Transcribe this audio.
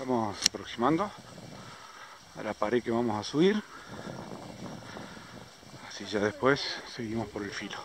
Estamos aproximando a la pared que vamos a subir. Así ya después seguimos por el filo.